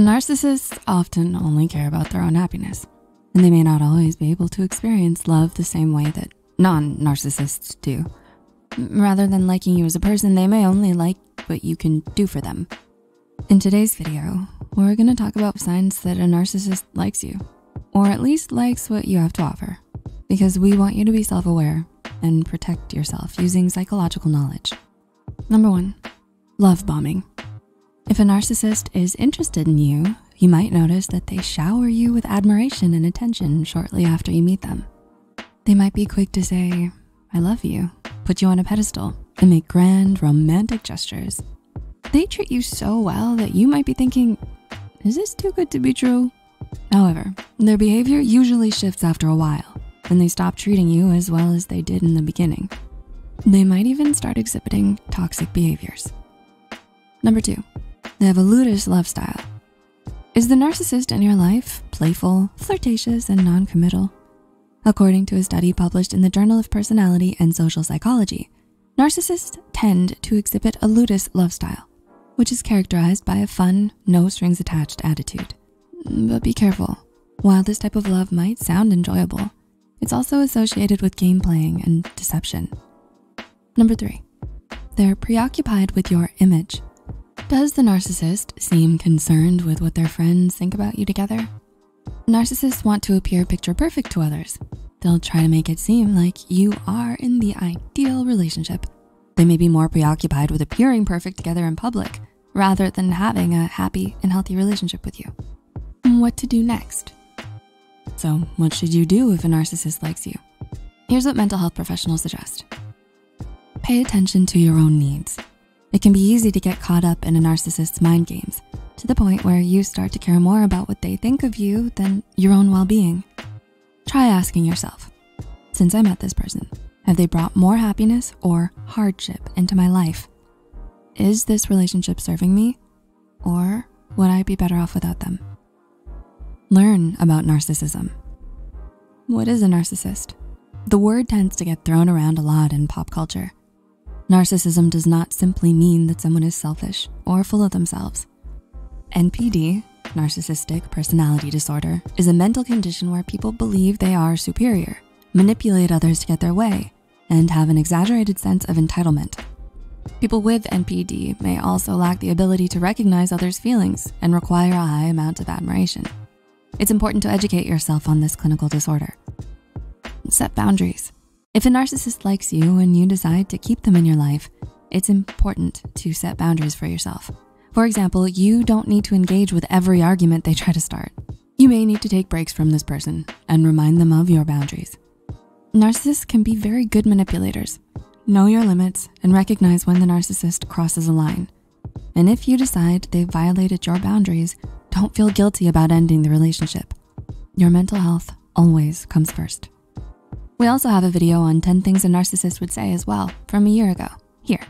Narcissists often only care about their own happiness, and they may not always be able to experience love the same way that non-narcissists do. Rather than liking you as a person, they may only like what you can do for them. In today's video, we're gonna talk about signs that a narcissist likes you, or at least likes what you have to offer, because we want you to be self-aware and protect yourself using psychological knowledge. Number one, love bombing. If a narcissist is interested in you, you might notice that they shower you with admiration and attention shortly after you meet them. They might be quick to say, I love you, put you on a pedestal, and make grand romantic gestures. They treat you so well that you might be thinking, is this too good to be true? However, their behavior usually shifts after a while and they stop treating you as well as they did in the beginning. They might even start exhibiting toxic behaviors. Number two, they have a style. Is the narcissist in your life playful, flirtatious, and non-committal? According to a study published in the Journal of Personality and Social Psychology, narcissists tend to exhibit a ludus love style, which is characterized by a fun, no strings attached attitude. But be careful. While this type of love might sound enjoyable, it's also associated with game playing and deception. Number three, they're preoccupied with your image. Does the narcissist seem concerned with what their friends think about you together? Narcissists want to appear picture perfect to others. They'll try to make it seem like you are in the ideal relationship. They may be more preoccupied with appearing perfect together in public rather than having a happy and healthy relationship with you. What to do next? So what should you do if a narcissist likes you? Here's what mental health professionals suggest. Pay attention to your own needs. It can be easy to get caught up in a narcissist's mind games to the point where you start to care more about what they think of you than your own well-being. Try asking yourself, since I met this person, have they brought more happiness or hardship into my life? Is this relationship serving me? Or would I be better off without them? Learn about narcissism. What is a narcissist? The word tends to get thrown around a lot in pop culture. Narcissism does not simply mean that someone is selfish or full of themselves. NPD, narcissistic personality disorder, is a mental condition where people believe they are superior, manipulate others to get their way, and have an exaggerated sense of entitlement. People with NPD may also lack the ability to recognize others' feelings and require a high amount of admiration. It's important to educate yourself on this clinical disorder. Set boundaries. If a narcissist likes you and you decide to keep them in your life, it's important to set boundaries for yourself. For example, you don't need to engage with every argument they try to start. You may need to take breaks from this person and remind them of your boundaries. Narcissists can be very good manipulators. Know your limits and recognize when the narcissist crosses a line. And if you decide they've violated your boundaries, don't feel guilty about ending the relationship. Your mental health always comes first. We also have a video on 10 things a narcissist would say as well from a year ago. Here,